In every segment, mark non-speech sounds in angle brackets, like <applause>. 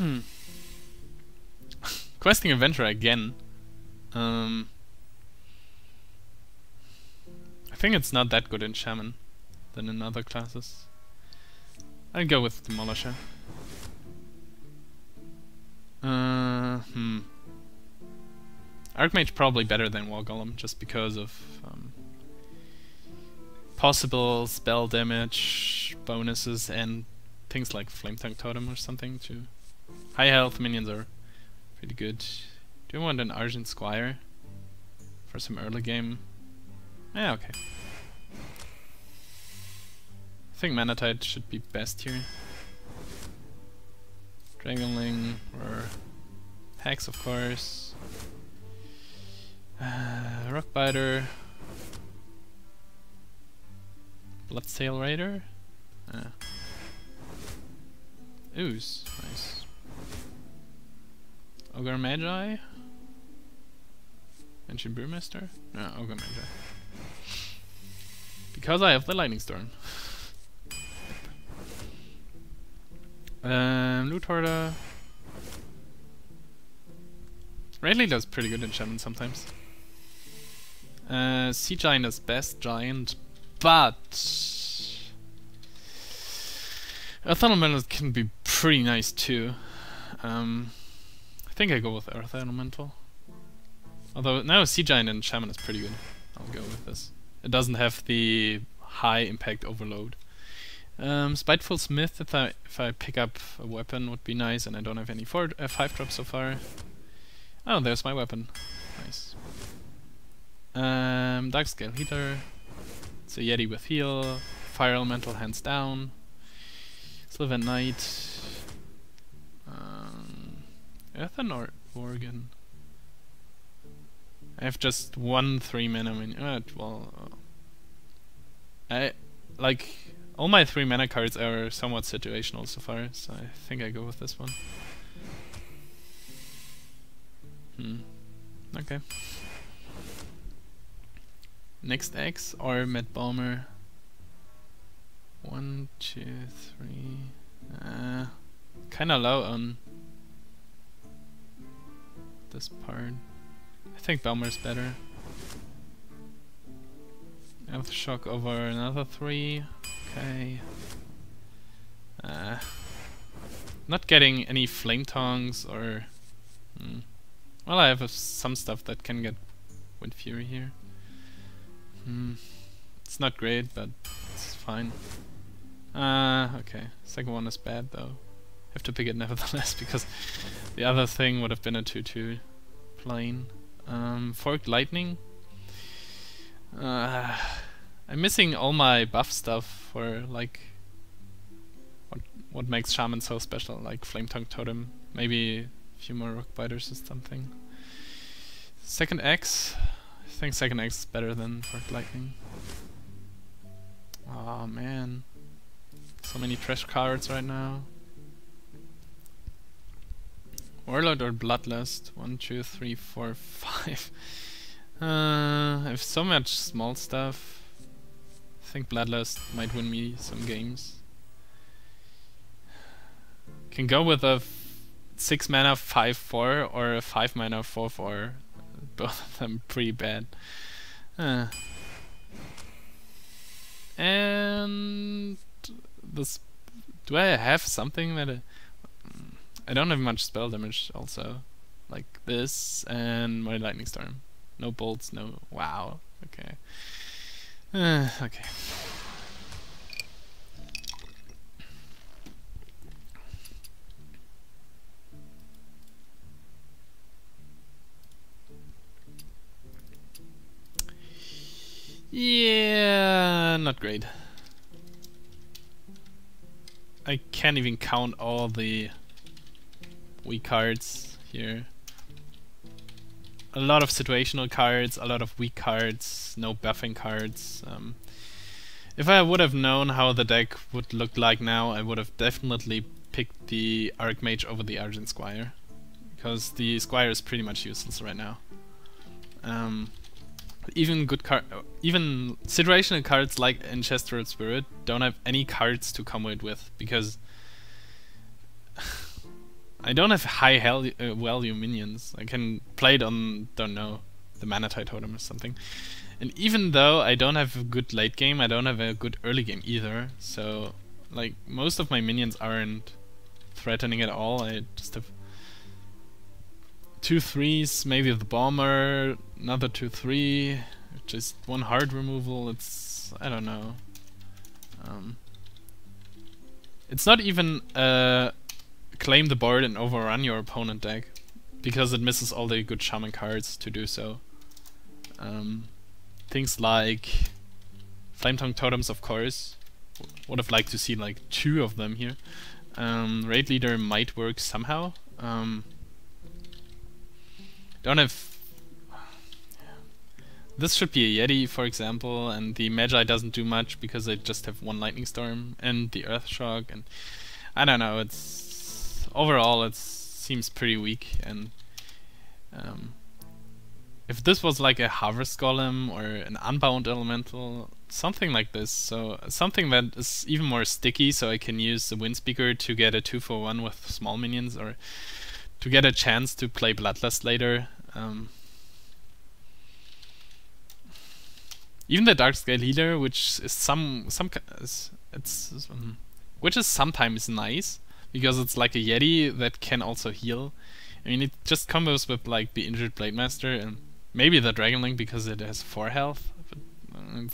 <coughs> Questing Adventure again. Um, I think it's not that good in Shaman than in other classes. I'll go with Demolisher. Uh, hmm. Archmage probably better than War Golem just because of um, possible spell damage bonuses and things like Flame Tongue Totem or something too. High health minions are pretty good. Do you want an Argent Squire for some early game? Yeah, okay. I think Mana Tide should be best here. Dragonling or Hex of course. Uh, Rockbiter. Bloodsail Raider? Uh. Ooze, nice. Ogre Magi? Ancient Brewmaster? No, Ogre Magi. Because I have the Lightning Storm. um, Loot Hoarder. Rayleigh does pretty good in sometimes. Uh, sea Giant is best giant, but Earth Elemental can be pretty nice too. Um, I think I go with Earth Elemental. Although now Sea Giant and Shaman is pretty good. I'll go with this. It doesn't have the high impact overload. Um, Spiteful Smith, if I if I pick up a weapon, would be nice, and I don't have any four uh, five drops so far. Oh, there's my weapon. Nice. Um, Darkscale Healer. It's a Yeti with heal. Fire Elemental hands down. Silverhand Knight. Um, Ethan or Worgen? I have just one three mana minion. Uh, well, uh, I like all my three mana cards are somewhat situational so far, so I think I go with this one. Hmm. Okay. Next X or Mad Bomber. One, two, three. Uh, kinda low on this part. I think Bomber's better. Earth Shock over another three. Okay. Uh, not getting any Flame Tongues or... Hmm. Well, I have uh, some stuff that can get Wind Fury here. Hmm. It's not great, but it's fine. Uh, okay. Second one is bad though. Have to pick it nevertheless <laughs> because the other thing would have been a 2-2 plane. Um, Forked Lightning. Uh, I'm missing all my buff stuff for like what what makes Shaman so special, like Flame Tongue Totem. Maybe a few more Rock Biters or something. Second X. I think second X is better than Forked Lightning. Oh man. So many trash cards right now. Warlord or Bloodlust? One, two, three, four, <laughs> five. Uh, I have so much small stuff. I think Bloodlust might win me some games. Can go with a 6 mana 5 4 or a 5 mana 4 4. <laughs> Both of them pretty bad. Uh. And this do I have something that I, I don't have much spell damage also. Like this and my lightning storm. No bolts no wow okay. Uh, okay. Yeah, not great. I can't even count all the weak cards here. A lot of situational cards, a lot of weak cards, no buffing cards. Um, if I would have known how the deck would look like now, I would have definitely picked the Archmage over the Argent Squire. Because the Squire is pretty much useless right now. Um, even good card, even situational cards like Ancestral Spirit don't have any cards to come with because <sighs> I don't have high hell uh, value minions. I can play it on, don't know, the Mana Tide Totem or something. And even though I don't have a good late game, I don't have a good early game either. So, like, most of my minions aren't threatening at all. I just have two threes, maybe the bomber, another two three, just one hard removal. It's I don't know. Um, it's not even uh, claim the board and overrun your opponent deck because it misses all the good shaman cards to do so. Um, things like Flametongue Totems, of course. Would have liked to see like two of them here. Um, Raid Leader might work somehow. Um, don't have... This should be a Yeti, for example, and the Magi doesn't do much because they just have one Lightning Storm and the Earth Shock, and I don't know, it's... Overall, it seems pretty weak, and... Um, if this was like a Harvest Golem or an Unbound Elemental, something like this, so something that is even more sticky, so I can use the Windspeaker to get a 2 for 1 with small minions, or to get a chance to play Bloodlust later. Um, even the Darkscale Healer, which is some some it's, it's um, which is sometimes nice because it's like a Yeti that can also heal. I mean, it just combos with like the injured Blade Master and Maybe the Dragonling because it has 4 health. Uh,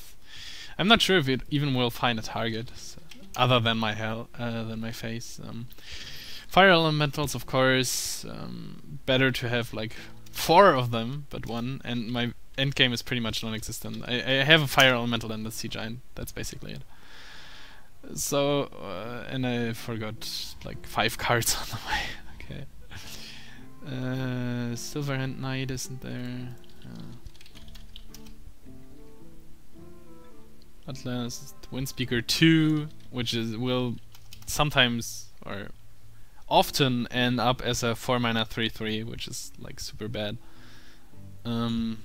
I'm not sure if it even will find a target so, other than my hell, uh, than my face. Um, fire elementals, of course, um, better to have like four of them, but one. And my end game is pretty much non-existent. I, I have a fire elemental and the sea giant. That's basically it. So, uh, and I forgot like five <laughs> cards on the way. okay. Uh, Silverhand Knight isn't there. Atlas, Windspeaker 2, which is will sometimes or often end up as a 4 mana 3 3, which is like super bad. Um,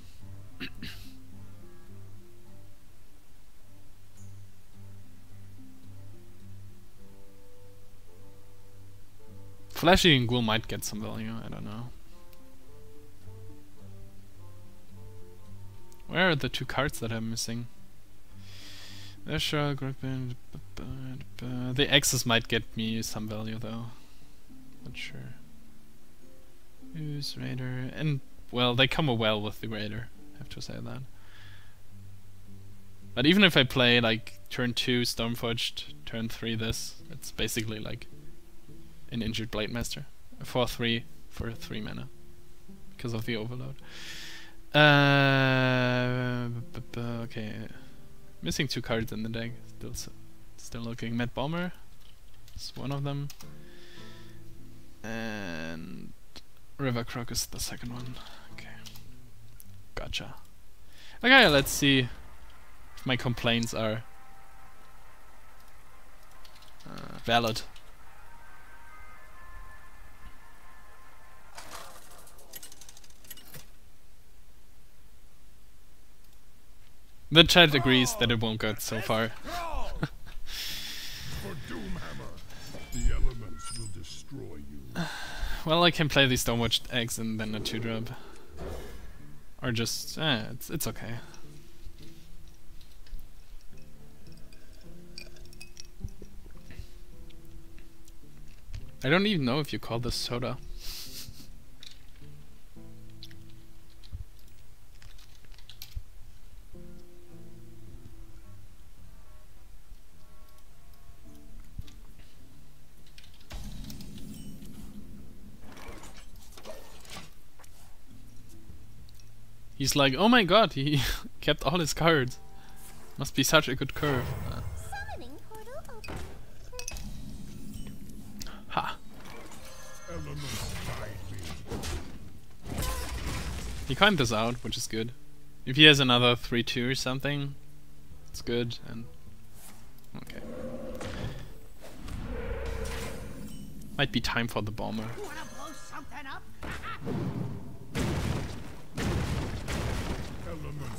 Flesh-Eating Ghoul might get some value, I don't know. Where are the two cards that I'm missing? The X's might get me some value though. Not sure. Use Raider, and well, they come a well with the Raider, I have to say that. But even if I play like turn 2 Stormforged, turn 3 this, it's basically like an injured Blade Master. 4-3 for 3 mana. Because of the overload. Uh, okay. Missing two cards in the deck. Still, still looking. Mad Bomber is one of them. And River Croc is the second one. Okay. Gotcha. Okay, let's see if my complaints are uh, valid. The chat agrees that it won't go so far. Well, I can play these Stonewatched eggs and then a 2-drop. Or just... eh, it's, it's okay. I don't even know if you call this soda. He's like, oh my god, he <laughs> kept all his cards. Must be such a good curve. Ha. He coined this out, which is good. If he has another 3-2 or something, it's good, and... Okay. Might be time for the bomber.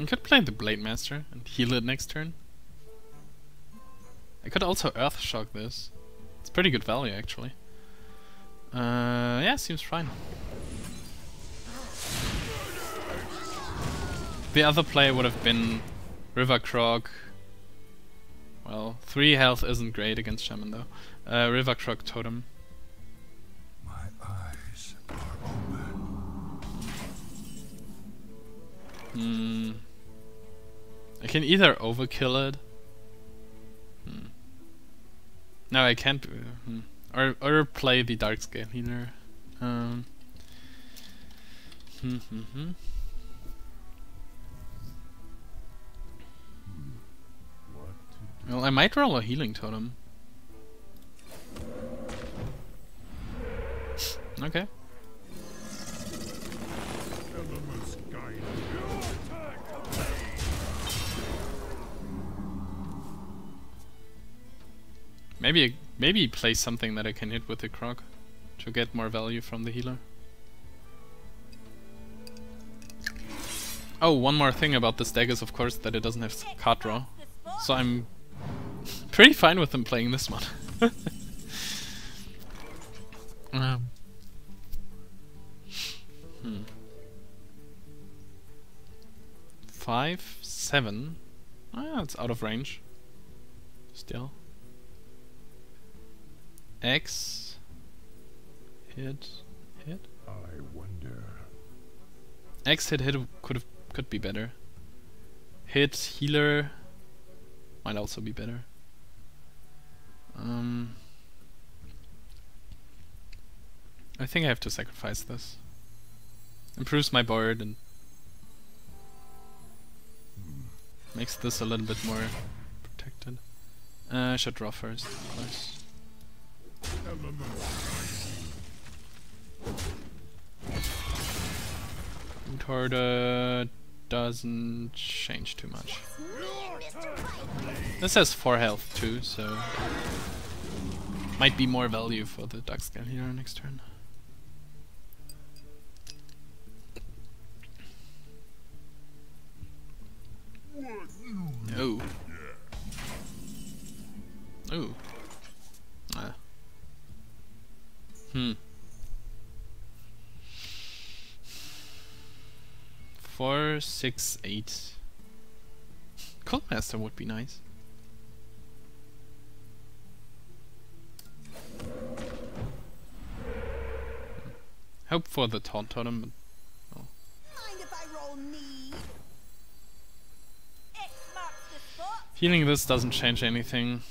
I could play the Blade Master and heal it next turn. I could also Earth Shock this. It's pretty good value actually. Uh, yeah, seems fine. The other play would have been River Croc. Well, 3 health isn't great against Shaman though. Uh, River Croc Totem. My I can either overkill it. Hmm. No, I can't. Hmm. Or or play the Dark Scale Healer. Um. Hmm, hmm, hmm. Well, I might roll a healing totem. Okay. Maybe maybe play something that I can hit with the croc to get more value from the healer. Oh, one more thing about this deck is of course that it doesn't have card draw. So I'm <laughs> pretty fine with them playing this one. <laughs> um. Hmm. Five, seven. Ah, it's out of range. Still. X. Hit. Hit. I wonder. X hit hit could have could be better. Hit healer might also be better. Um, I think I have to sacrifice this. Improves my board and makes this a little bit more protected. Uh, I should draw first, of course. Utarda doesn't change too much. This has 4 health too, so might be more value for the Dark Scale here next turn. Oh. Oh. Ah. Hmm. Four, six, eight. Cult Master would be nice. Hope for the taunt totem, but Mind if I roll knee? X marks the spot. healing this doesn't change anything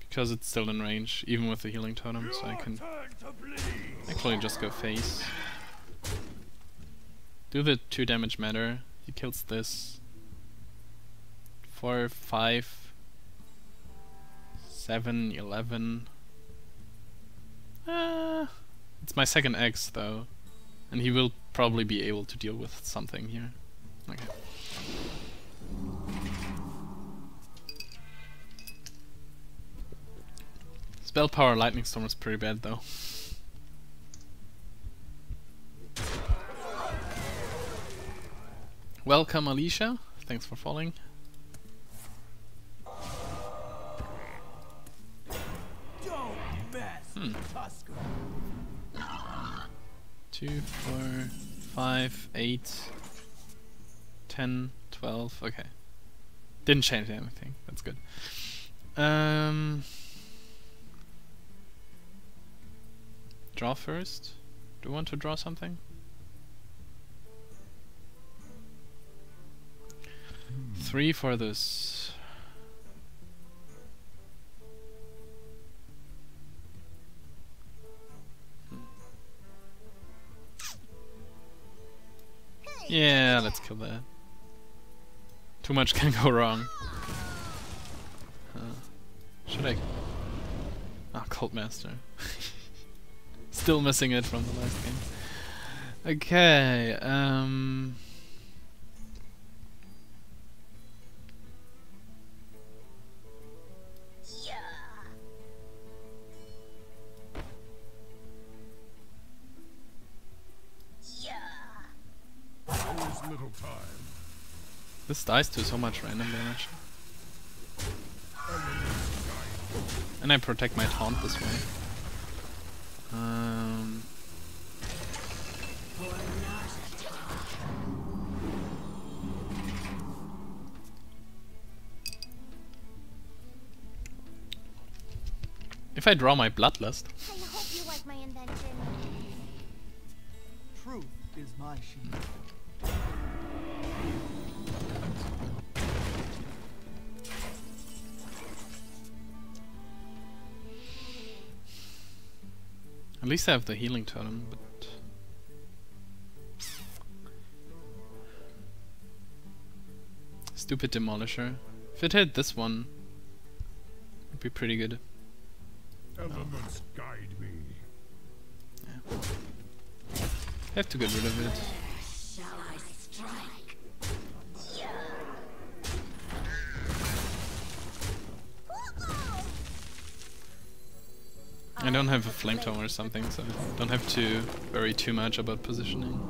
because it's still in range, even with the healing totem, so I can turn to bleed. Actually just go face. Do the two damage matter? He kills this. Four, five, seven, eleven. Ah, it's my second X though, and he will probably be able to deal with something here. Okay. Spell power lightning storm is pretty bad though. Welcome Alicia, thanks for following. Hmm. Two, four, five, eight, ten, twelve. Okay, didn't change anything. That's good. Um, draw first. Do you want to draw something? Three for this. Yeah, let's kill that. Too much <laughs> can go wrong. Uh, should I? Ah, Cult Master. <laughs> Still missing it from the last game. Okay, um... Battle time. This dies to so much random damage. And I protect my taunt this way. Um, if I draw my bloodlust, I hope you like my invention. Truth is my shield. At least I have the healing totem, but stupid demolisher. If it hit this one, it'd be pretty good. Elements guide me. I have to get rid of it. I don't have a flamethrower or something, so I don't have to worry too much about positioning.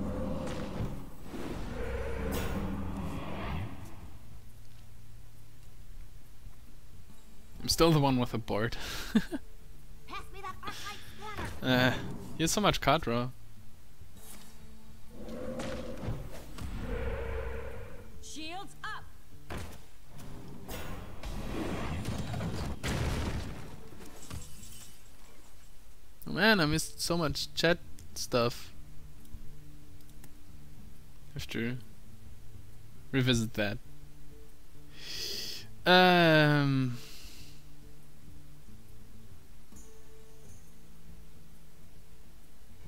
I'm still the one with a board. <laughs> Pass me that arclight scanner. uh, he has so much card draw. Man, I missed so much chat stuff. Have to revisit that. Um.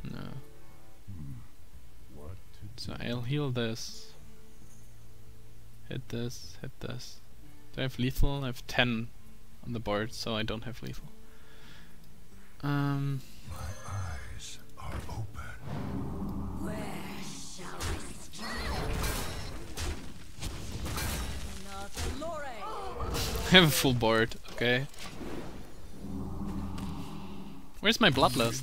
No. What to So I'll heal this. Hit this, hit this. Do I have lethal? I have 10 on the board, so I don't have lethal. Um. I have a full board, okay. Where's my bloodlust?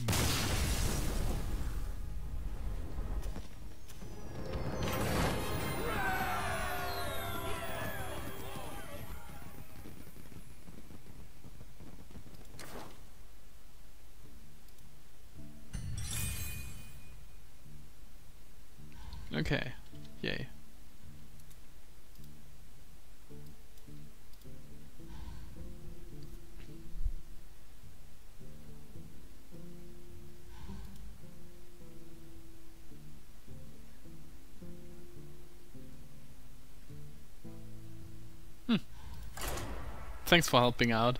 Thanks for helping out.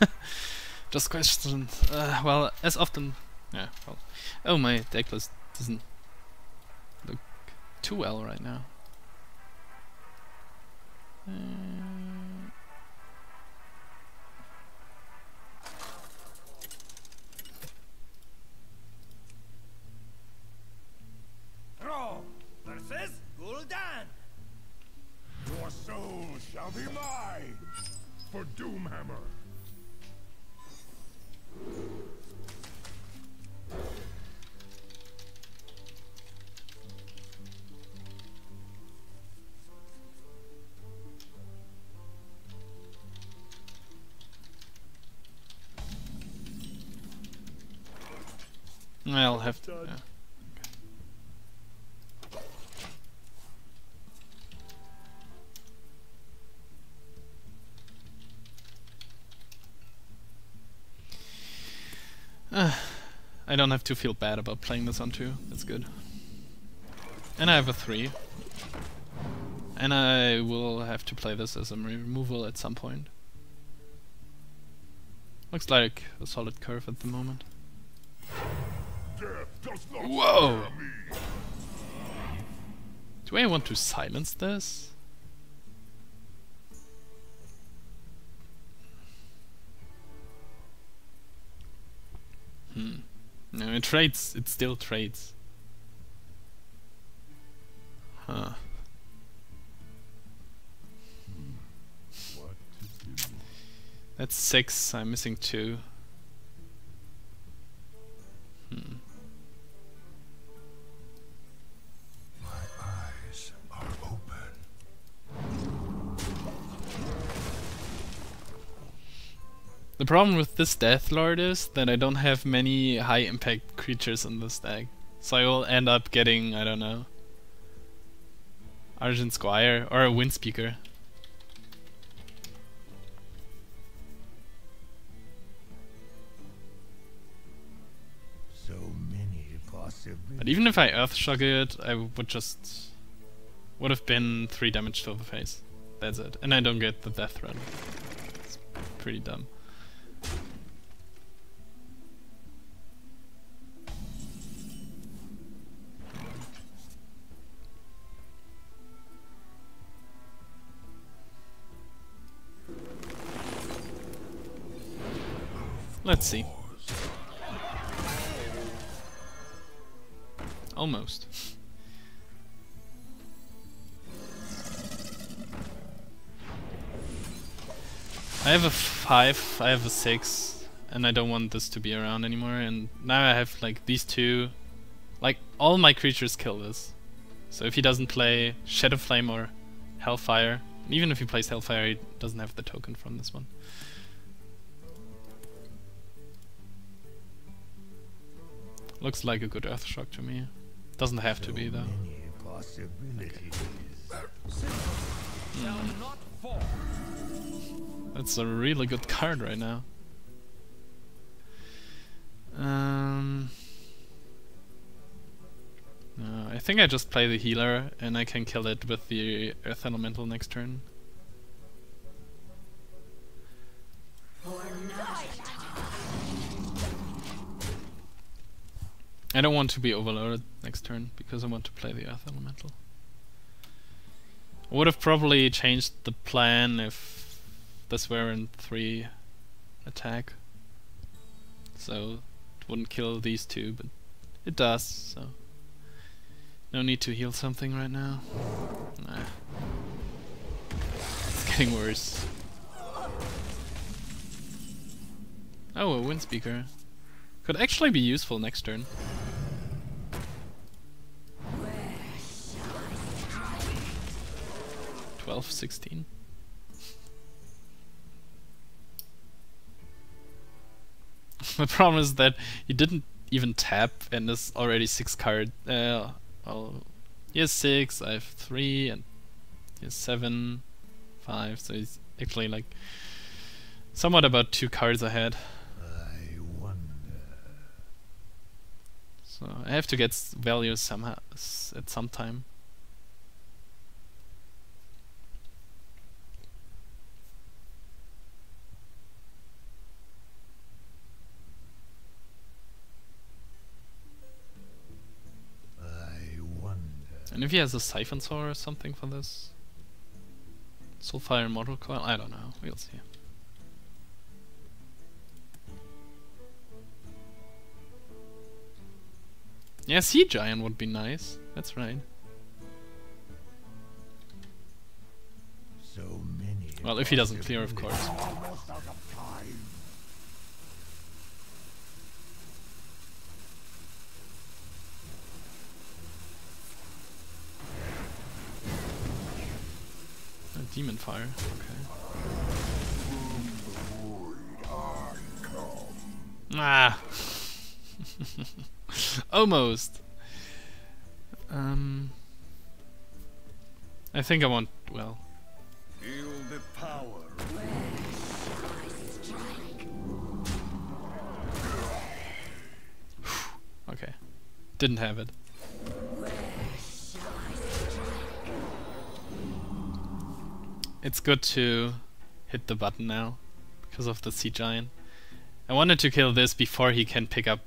<laughs> Just questions. Uh, well, as often. Yeah, well. Oh, my deck list doesn't look too well right now. Uh, versus Gul'dan. Your soul shall be mine for Doomhammer. I'll have to. Yeah. Don't have to feel bad about playing this on 2. That's good. And I have a 3. And I will have to play this as a removal at some point. Looks like a solid curve at the moment. Whoa! Do I want to silence this? Hmm. No, it trades. It still trades. Huh. Hmm. What to do? That's six. I'm missing two. The problem with this Death Lord is that I don't have many high impact creatures in this deck. So I will end up getting, I don't know, Argent Squire or a Wind Speaker. So many possibilities. But even if I Earthshock it, I would just... would have been 3 damage to the face. That's it. And I don't get the Death Run. It's pretty dumb. Let's see. Almost. I have a 5, I have a 6, and I don't want this to be around anymore, and now I have like these two, like all my creatures kill this. So if he doesn't play Shadow Flame or Hellfire, even if he plays Hellfire he doesn't have the token from this one. Looks like a good Earthshock to me. Doesn't have to be though. Possibilities. That's a really good card right now. Um, no, I think I just play the healer and I can kill it with the Earth Elemental next turn. I don't want to be overloaded next turn because I want to play the Earth Elemental. I would have probably changed the plan if this were in 3 attack. So it wouldn't kill these two, but it does, so no need to heal something right now. Nah. It's <laughs> getting worse. Oh, a wind speaker. Could actually be useful next turn. Twelve, sixteen. <laughs> the problem is that he didn't even tap and there's already six card uh well he has six, I have three and he has seven, five, so he's actually like somewhat about two cards ahead. I wonder. So I have to get values somehow s- at some time. If he has a Siphon Soul or something for this Soulfire Mortal Coil, I don't know. We'll see. Yeah, Sea Giant would be nice. That's right. So many. Well, if he doesn't clear, of course. Almost out of time. Uh, Demon Fire. Okay. Ah. <laughs> Almost. Um. I think I want. Well, Feel the power. okay. Didn't have it. It's good to hit the button now because of the sea giant. I wanted to kill this before he can pick up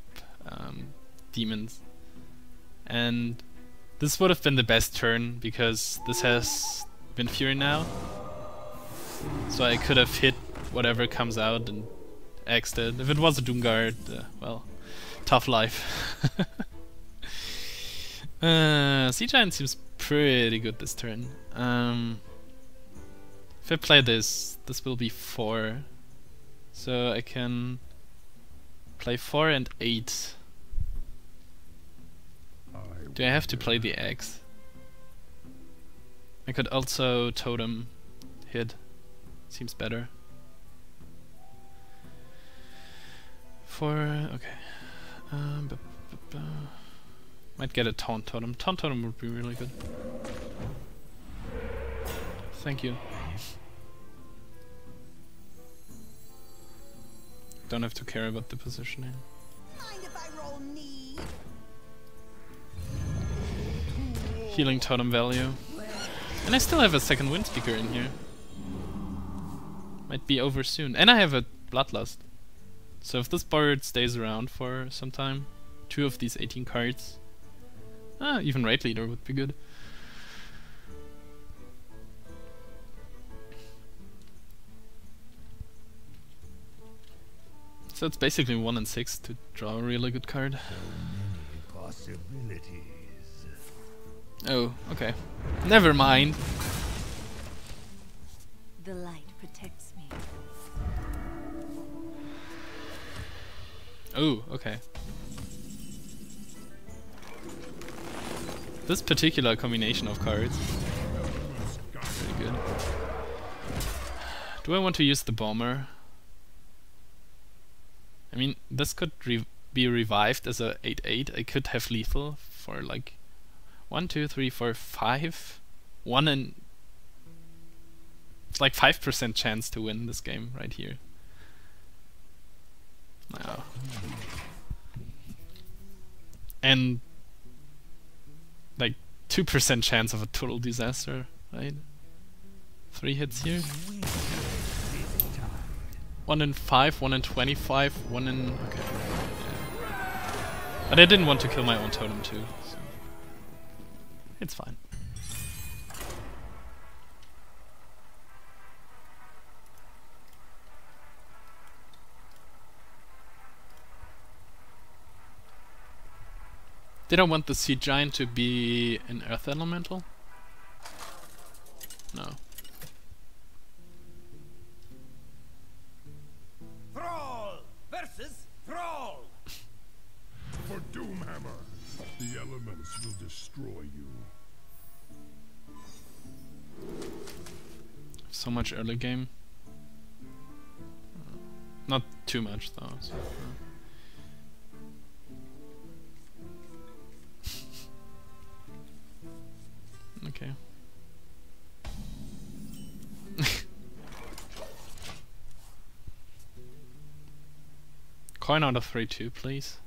um, demons. And this would have been the best turn because this has been Fury now. So I could have hit whatever comes out and axed it. If it was a Doomguard, uh, well, tough life. <laughs> uh, Sea Giant seems pretty good this turn. Um, if I play this, this will be 4. So I can play 4 and 8. Do I have to play the X? I could also totem hit. Seems better. 4, okay. Um, might get a taunt totem. Taunt totem would be really good. Thank you. Don't have to care about the positioning. Mind if I roll knee? Healing totem value. And I still have a second wind speaker in here. Might be over soon. And I have a bloodlust. So if this board stays around for some time, two of these 18 cards, ah, even raid leader would be good. So it's basically 1 and 6 to draw a really good card. Many. Oh, okay. Never mind. The light protects me. Oh, okay. This particular combination of cards. Very good. Do I want to use the bomber? I mean, this could re be revived as a 8-8. I could have lethal for like 1, 2, 3, 4, 5. 1 and... It's like 5% chance to win this game right here. No. And like two percent chance of a total disaster, right? Three hits here. One in five, one in twenty-five, one in okay. Yeah. But I didn't want to kill my own totem too, so it's fine. Did I want the sea giant to be an earth elemental? No. Destroy you. So much early game. Not too much though. So, <laughs> okay. <laughs> Coin out of 3 2, please.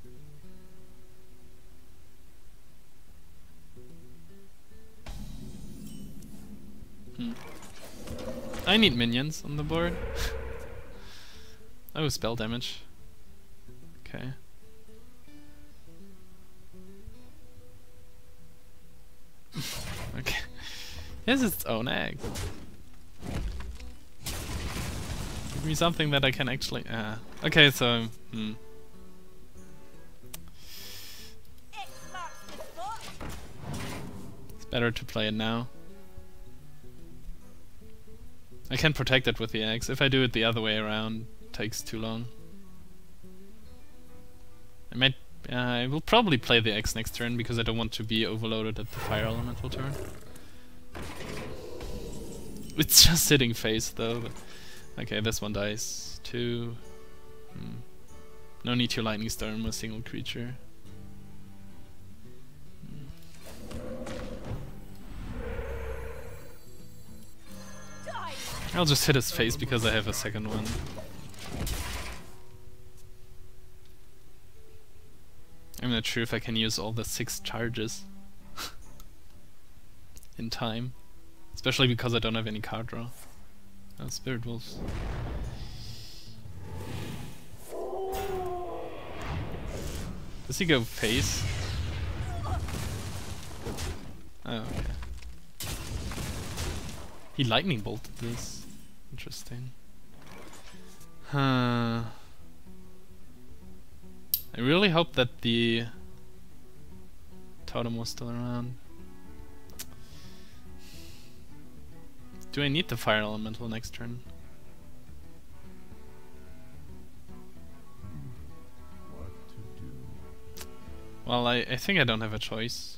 I need minions on the board. <laughs> oh, spell damage. Okay. <laughs> okay. It its own egg. Give me something that I can actually. Ah. Okay, so. Hmm. It's better to play it now. I can protect it with the eggs. If I do it the other way around, it takes too long. I might. Uh, I will probably play the eggs next turn because I don't want to be overloaded at the fire elemental turn. It's <laughs> just sitting face though. But okay, this one dies. Two. Hmm. No need to lightning storm a single creature. I'll just hit his face because I have a second one. I'm not sure if I can use all the six charges <laughs> in time. Especially because I don't have any card draw. Oh, Spirit Wolves. Does he go face? Oh, okay. He lightning bolted this. Interesting. Huh. I really hope that the totem was still around. Do I need the fire elemental next turn? What to do? Well, I, I think I don't have a choice.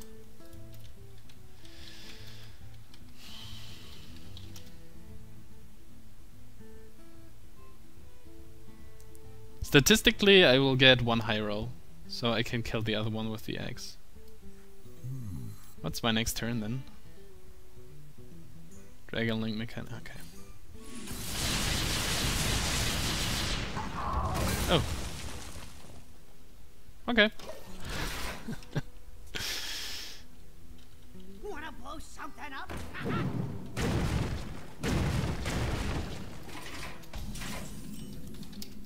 Statistically, I will get one high roll, so I can kill the other one with the axe. What's my next turn then? Dragonling mechanic. Okay. Oh. Okay. <laughs> Wanna blow something up? <laughs>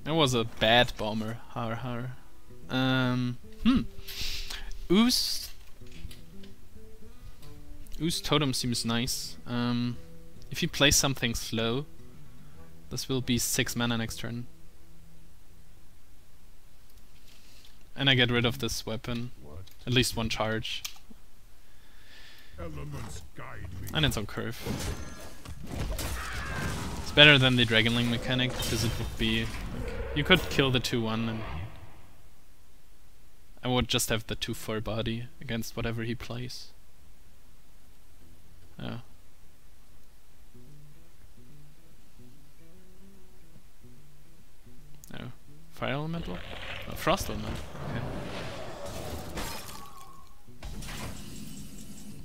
That was a bad bomber. Har har. Um. Hmm. Ooze. Ooze totem seems nice. Um. If you play something slow, this will be six mana next turn. And I get rid of this weapon. What At least one charge. elements guide me? And it's on curve. It's better than the Dragonling mechanic because it would be you could kill the 2-1 and I would just have the 2-4 body against whatever he plays. Oh. Oh. Fire elemental? Oh, frost elemental. Okay.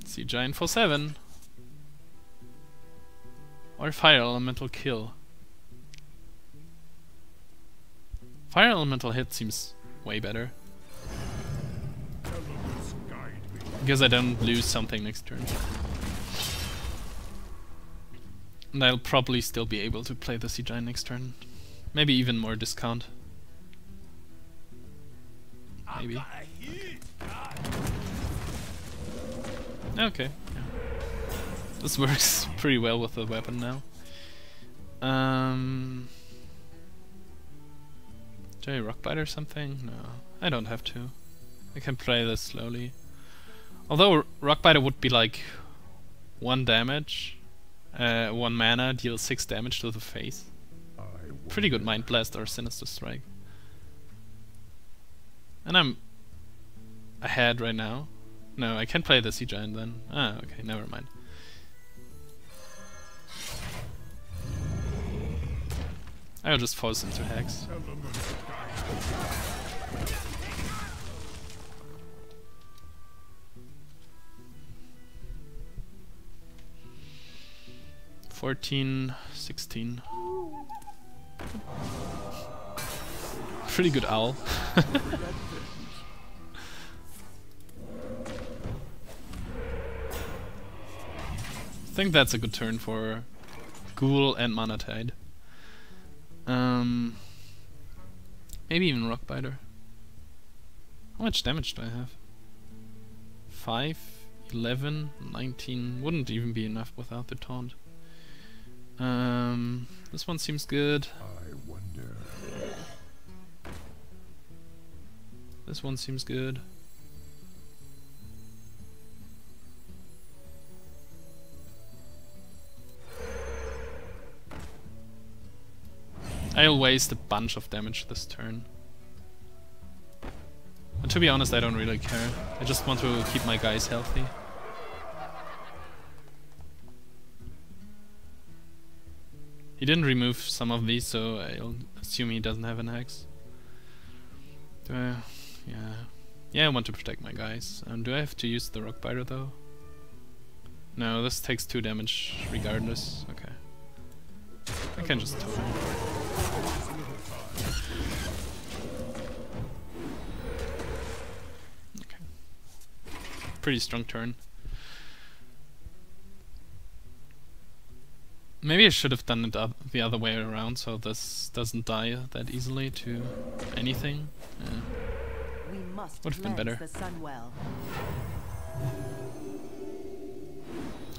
Sea Giant for 7. Or Fire Elemental kill. Fire Elemental hit seems way better. Because I don't lose something next turn. And I'll probably still be able to play the Sea Giant next turn. Maybe even more discount. Maybe. Okay. yeah. This works <laughs> pretty well with the weapon now. Um, do I rockbite or something? No, I don't have to. I can play this slowly. Although rock rockbiter would be like one damage, uh, one mana, deal six damage to the face. Pretty good mind blast or sinister strike. And I'm ahead right now. No, I can't play the sea giant then. Ah, okay, never mind. I'll just force him to hex. 14, 16. Pretty good owl. <laughs> I think that's a good turn for Ghoul and Mana Tide. Um, maybe even Rockbiter. How much damage do I have? 5, 11, 19. Wouldn't even be enough without the taunt. Um, this one seems good. I wonder. This one seems good. I'll waste a bunch of damage this turn. And to be honest, I don't really care. I just want to keep my guys healthy. He didn't remove some of these, so I'll assume he doesn't have an axe. Do I? Yeah. Yeah, I want to protect my guys. Um, do I have to use the Rockbiter though? No, this takes 2 damage regardless. Okay. I can just. Okay. Pretty strong turn. Maybe I should have done it oth- the other way around so this doesn't die that easily to anything. Yeah. Would've been better. well.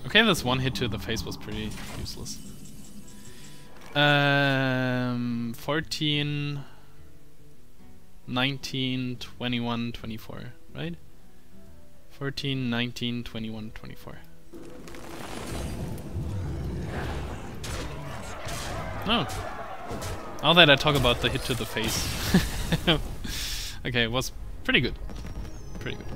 Okay, this one hit to the face was pretty useless. Um, 14, 19, 21, 24, right? 14, 19, 21, 24. No. Now that I talk about the hit to the face. <laughs> okay, it was pretty good. Pretty good.